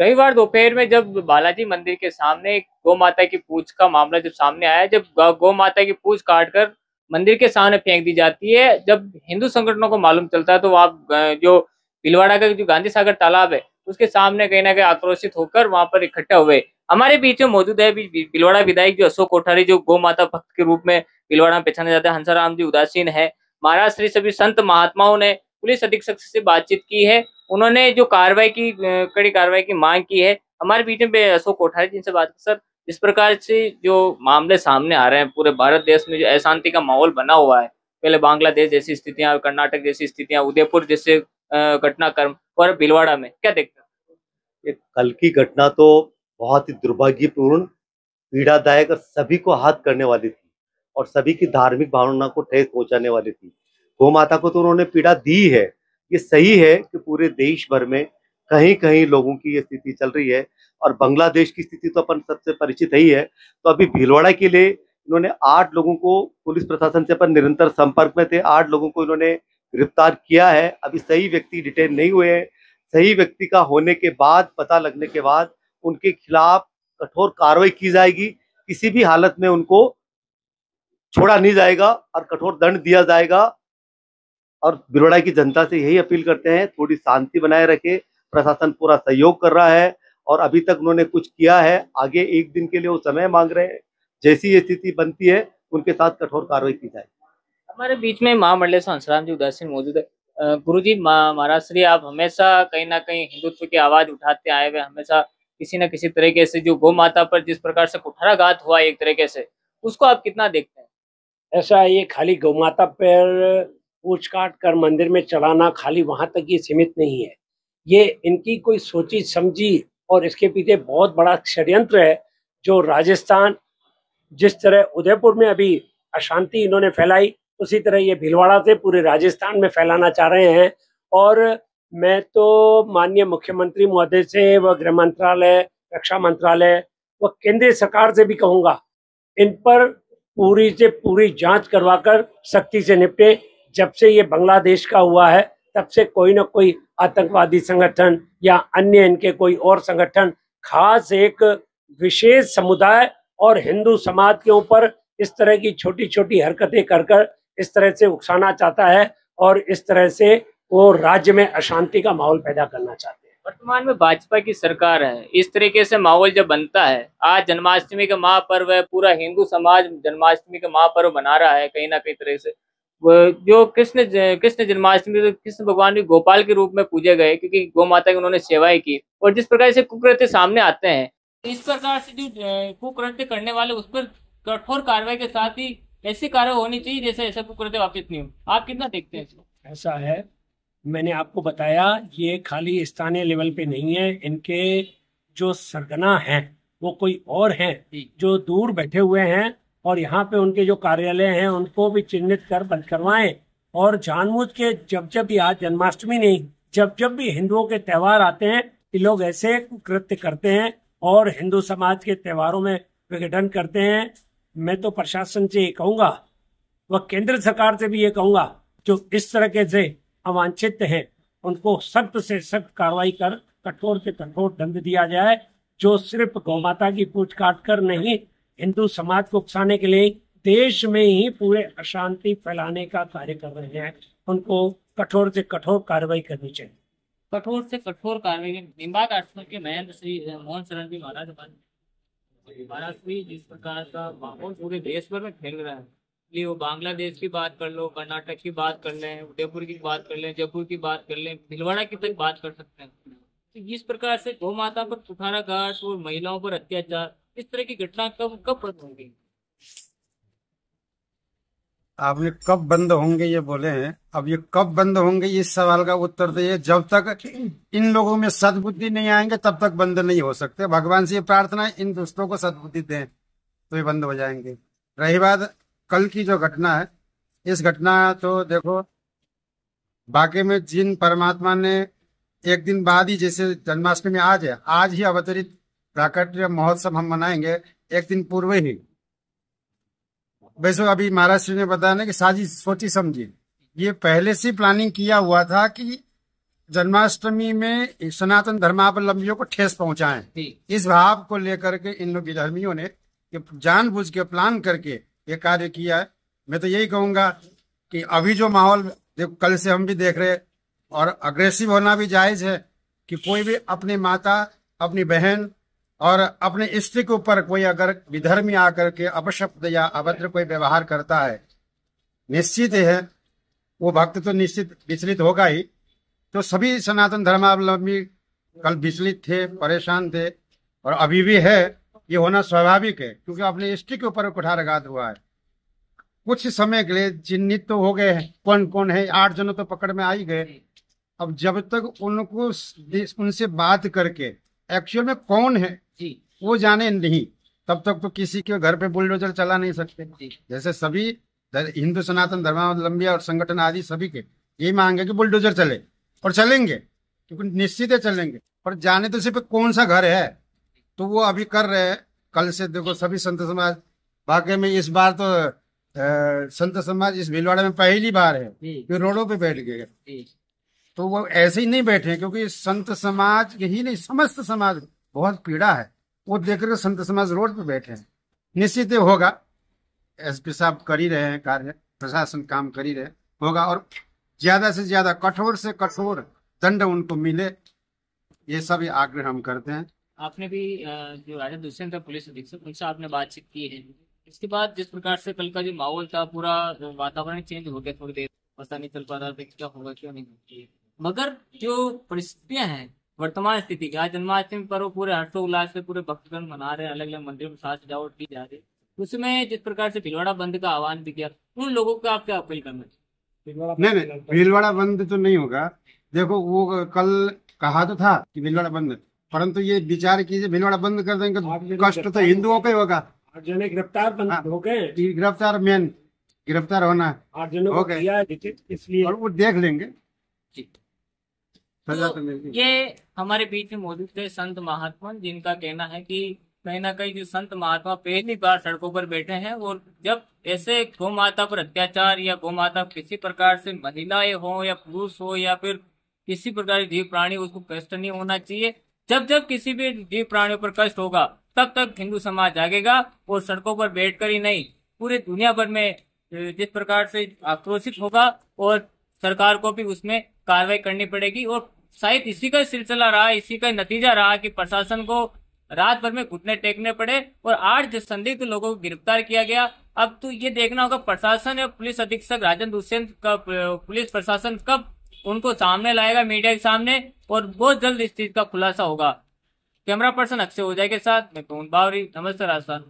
रविवार दोपहर में जब बालाजी मंदिर के सामने गौ माता की पूछ का मामला जब सामने आया, जब गौ माता की पूछ काट कर मंदिर के सामने फेंक दी जाती है, जब हिंदू संगठनों को मालूम चलता है तो वहाँ जो भिलवाड़ा का जो गांधी सागर तालाब है, उसके सामने कहीं ना कहीं आक्रोशित होकर वहाँ पर इकट्ठा हुए। हमारे बीच में मौजूद है भिलवाड़ा विधायक जो अशोक कोठारी, जो गौ माता भक्त के रूप में भिलवाड़ा में पहचाने जाते हैं, हंसाराम जी उदासीन है। महाराज श्री सभी संत महात्माओं ने पुलिस अधीक्षक से बातचीत की है। उन्होंने जो कार्रवाई की, कड़ी कार्रवाई की मांग की है, हमारे बीच में अशोक कोठारी जिनसे बात सर, इस प्रकार से जो मामले सामने आ रहे हैं, पूरे भारत देश में जो अशांति का माहौल बना हुआ है, पहले बांग्लादेश जैसी स्थितियाँ कर्नाटक जैसी स्थितियाँ, उदयपुर जैसे घटनाक्रम, और भिलवाड़ा में, क्या देखते हैं? कल की घटना तो बहुत ही दुर्भाग्यपूर्ण, पीड़ादायक और सभी को हाथ करने वाली थी, और सभी की धार्मिक भावना को ठेस पहुँचाने वाली थी। गौ माता को तो उन्होंने पीड़ा दी है ये सही है कि पूरे देश भर में कहीं कहीं लोगों की ये स्थिति चल रही है और बांग्लादेश की स्थिति तो अपन सबसे परिचित ही है। तो अभी भीलवाड़ा के लिए इन्होंने आठ लोगों को पुलिस प्रशासन से अपन निरंतर संपर्क में थे, आठ लोगों को इन्होंने गिरफ़्तार किया है। अभी सही व्यक्ति डिटेन नहीं हुए हैं। सही व्यक्ति का होने के बाद, पता लगने के बाद उनके खिलाफ कठोर कार्रवाई की जाएगी। किसी भी हालत में उनको छोड़ा नहीं जाएगा और कठोर दंड दिया जाएगा। और बिरोड़ा की जनता से यही अपील करते हैं थोड़ी शांति बनाए रखे प्रशासन पूरा सहयोग कर रहा है और अभी तक उन्होंने कुछ किया है आगे एक दिन के लिए वो समय मांग रहे हैं। जैसी ये स्थिति बनती है उनके साथ कठोर कार्रवाई की जाए हमारे बीच में महामंडलेश्वर हंसराम जी उदासीन मौजूद है। गुरु जी महाराज श्री आप हमेशा कहीं ना कहीं हिंदुत्व की आवाज़ उठाते आए हुए हमेशा किसी न किसी तरीके से जो गौ माता पर जिस प्रकार से कुठाराघात हुआ एक तरीके से उसको आप कितना देखते हैं? ऐसा ये खाली गौ माता पर पूछ काट कर मंदिर में चलाना खाली वहाँ तक ही सीमित नहीं है। ये इनकी कोई सोची, समझी और इसके पीछे बहुत बड़ा षड्यंत्र है जो राजस्थान, जिस तरह उदयपुर में अभी अशांति इन्होंने फैलाई, उसी तरह ये भीलवाड़ा से पूरे राजस्थान में फैलाना चाह रहे हैं। और मैं तो माननीय मुख्यमंत्री महोदय से व गृह मंत्रालय, रक्षा मंत्रालय व केंद्रीय सरकार से भी कहूँगा, इन पर पूरी से पूरी जाँच करवाकर सख्ती से निपटे। जब से ये बांग्लादेश का हुआ है, तब से कोई ना कोई आतंकवादी संगठन या अन्य इनके कोई और संगठन, खास एक विशेष समुदाय और हिंदू समाज के ऊपर इस तरह की छोटी छोटी हरकतें कर कर इस तरह से उकसाना चाहता है और इस तरह से वो राज्य में अशांति का माहौल पैदा करना चाहते हैं। वर्तमान में भाजपा की सरकार है। इस तरीके से माहौल जब बनता है, आज जन्माष्टमी का महापर्व है, पूरा हिंदू समाज जन्माष्टमी का महापर्व बना रहा है कहीं ना कहीं तरह से। जो कृष्ण कृष्ण जन्माष्टमी तो कृष्ण भगवान भी गोपाल के रूप में पूजे गए क्योंकि गौ माता की उन्होंने सेवाएँ की और जिस प्रकार से कुकृत्य सामने आते हैं इस प्रकार से जो कुकृत्य करने वाले उस पर कठोर कार्रवाई के साथ ही ऐसी कार्रवाई होनी चाहिए जैसे ऐसा कुकृत्य वापिस नहीं हो। आप कितना देखते हैं ऐसा है मैंने आपको बताया ये खाली स्थानीय लेवल पे नहीं है इनके जो सरगना हैं वो कोई और हैं जो दूर बैठे हुए हैं और यहाँ पे उनके जो कार्यालय हैं, उनको भी चिन्हित कर बंद करवाएँ। और जानबूझ के जब जब भी आज जन्माष्टमी नहीं, जब जब भी हिंदुओं के त्योहार आते हैं, ये लोग ऐसे कृत्य करते हैं और हिंदू समाज के त्योहारों में विघटन करते हैं। मैं तो प्रशासन से ये कहूँगा, व केंद्र सरकार से भी ये कहूँगा, जो इस तरह के से अवांछित हैं, उनको सख्त से सख्त कार्रवाई कर, कठोर से कठोर दंड दिया जाए, जो सिर्फ़ गौ माता की पूछ काट कर नहीं हिंदू समाज को उकसाने के लिए देश में ही पूरे अशांति फैलाने का कार्य कर रहे हैं। उनको कठोर से कठोर कार्रवाई करनी चाहिए। कठोर से कठोर कार्रवाई के महेंद्र श्री मोहन शरण जी महाराज महाराज जिस प्रकार का माहौल पूरे देश भर में फैल रहा है। वो बांग्लादेश की बात कर लो, कर्नाटक की बात कर लें, उदयपुर की बात कर लें, जयपुर की बात कर लें, भिलवाड़ा की तक बात कर सकते हैं। तो इस प्रकार से गौ माता पर कुठारा घाट और महिलाओं पर अत्याचार इस तरह की घटना कब कब बंद होंगी? आपने कब बंद होंगे ये बोले हैं। अब ये कब बंद होंगे इस सवाल का उत्तर तो जब तक इन लोगों में सदबुद्धि नहीं आएँगे, तब तक बंद नहीं हो सकते। भगवान से प्रार्थना है, इन दोस्तों को सदबुद्धि दें तो ये बंद हो जाएँगे। रही बात, कल की जो घटना है, इस घटना तो देखो बाकी में जिन परमात्मा ने एक दिन बाद ही जैसे जन्माष्टमी आज है, आज ही अवतरित प्राकट्य महोत्सव हम मनाएँगे एक दिन पूर्व ही। वैसे अभी महाराष्ट्र ने बताया ना कि साजिश सोची समझी ये पहले से प्लानिंग किया हुआ था कि जन्माष्टमी में सनातन धर्मावलंबियों को ठेस पहुंचाएँ। इस भाव को लेकर के इन लोग विधर्मियों ने जानबूझ के प्लान करके ये कार्य किया है। मैं तो यही कहूँगा कि अभी जो माहौल देखो कल से हम भी देख रहे और अग्रेसिव होना भी जायज़ है कि कोई भी अपनी माता अपनी बहन और अपने स्त्री के ऊपर कोई अगर विधर्मी आकर के अपशब्द या अभद्र कोई व्यवहार करता है, निश्चित है, वो भक्त तो निश्चित विचलित होगा ही। तो सभी सनातन धर्मावलंबी कल विचलित थे, परेशान थे और अभी भी है, ये होना स्वाभाविक है, क्योंकि अपने स्त्री के ऊपर कुठारघात हुआ है। कुछ समय के लिए चिन्हित तो हो गए हैं। कौन कौन है? आठ जनों तो पकड़ में आ ही गए। अब जब तक उनको उनसे बात करके एक्चुअल में कौन है? जी। वो जाने नहीं। तब तक तो किसी के घर पे बुलडोजर चला नहीं सकते। जैसे सभी हिंदू सनातन धर्मावलंबी और संगठन आदि सभी के यही मांग है कि बुलडोजर चले। और चलेंगे क्योंकि निश्चित है चलेंगे। पर जाने तो सिर्फ़ कौन सा घर है? तो वो अभी कर रहे हैं। कल से देखो सभी संत समाज वाकई में इस बार तो आ, संत समाज इस भीलवाड़ा में पहली बार है। कि रोडों पे बैठ गए। तो वो ऐसे ही नहीं बैठे क्योंकि संत समाज ही नहीं, समस्त समाज, बहुत पीड़ा है। वो देख रहे संत समाज रोड पे बैठे हैं। निश्चित होगा, एसपी साहब कर ही रहे हैं कार्य, प्रशासन काम कर ही रहे होगा, और ज़्यादा से ज़्यादा, कठोर से कठोर दंड उनको मिले, ये सब आग्रह हम करते हैं। आपने भी जो राजा दुष्यंत पुलिस अधीक्षक उनसे आपने बातचीत की है। इसके बाद जिस प्रकार से कल का जो माहौल था, पूरा वातावरण चेंज हो गया थोड़ी देर, पता नहीं चल पा रहा था क्या होगा, क्यों नहीं मगर जो परिस्थितियाँ हैं वर्तमान स्थिति की आज जन्माष्टमी पर्व पूरे हर्षोल्लास से पूरे भक्तगण मना रहे हैं अलग अलग मंदिरों में साथ सजावट की जा रही है। उसमें जिस प्रकार से भीलवाड़ा बंद का आह्वान भी किया उन लोगों को आप क्या अपील करना चाहिए नहीं नहीं भीलवाड़ा बंद तो नहीं होगा। देखो वो कल कहा तो था कि भीलवाड़ा बंद परंतु ये विचार कीजिए भीलवाड़ा बंद कर देंगे तो कष्ट तो हिंदुओं का ही होगा। गिरफ़्तार बंद हाँ, हो गए। गिरफ़्तार मेन गिरफ़्तार होना। आठ जनों हो गए। इसलिए और वो देख लेंगे। तो ये हमारे बीच में मौजूद थे संत महात्मा जिनका कहना है कि कहीं ना कहीं जो संत महात्मा पहली बार सड़कों पर बैठे हैं और जब ऐसे गौ माता पर अत्याचार या गौ माता किसी प्रकार से महिलाएँ हो या पुरुष हो या फिर किसी प्रकार जीव प्राणी उसको कष्ट नहीं होना चाहिए। जब जब किसी भी जीव प्राणियों पर कष्ट होगा तब तक हिंदू समाज जागेगा और सड़कों पर बैठकर ही नहीं पूरे दुनिया भर में जिस प्रकार से आक्रोशित होगा और सरकार को भी उसमें कार्रवाई करनी पड़ेगी और शायद इसी का सिलसिला रहा, इसी का नतीजा रहा कि प्रशासन को रात भर में घुटने टेकने पड़े और आठ संदिग्ध लोगों को गिरफ़्तार किया गया। अब तो ये देखना होगा, प्रशासन या पुलिस अधीक्षक राजन दुष्यंत का, पुलिस प्रशासन कब उनको सामने लाएगा मीडिया के सामने और बहुत जल्द इस चीज़ का खुलासा होगा। कैमरा पर्सन अक्षय जाए के साथ मैं बावरी, नमस्ते राजस्थान